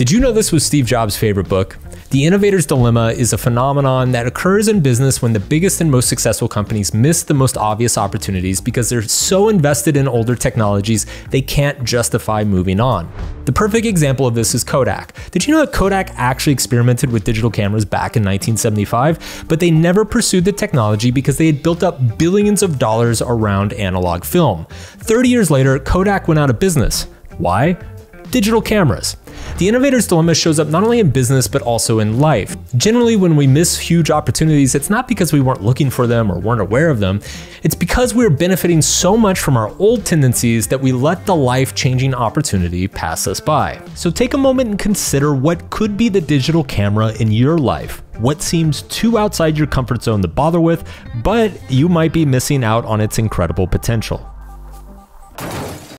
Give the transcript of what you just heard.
Did you know this was Steve Jobs' favorite book? The Innovator's Dilemma is a phenomenon that occurs in business when the biggest and most successful companies miss the most obvious opportunities because they're so invested in older technologies they can't justify moving on. The perfect example of this is Kodak. Did you know that Kodak actually experimented with digital cameras back in 1975, but they never pursued the technology because they had built up billions of dollars around analog film? 30 years later, Kodak went out of business. Why? Digital cameras. The innovator's dilemma shows up not only in business but also in life. Generally, when we miss huge opportunities, it's not because we weren't looking for them or weren't aware of them. It's because we're benefiting so much from our old tendencies that we let the life changing opportunity pass us by. So take a moment and consider what could be the digital camera in your life. What seems too outside your comfort zone to bother with, but you might be missing out on its incredible potential.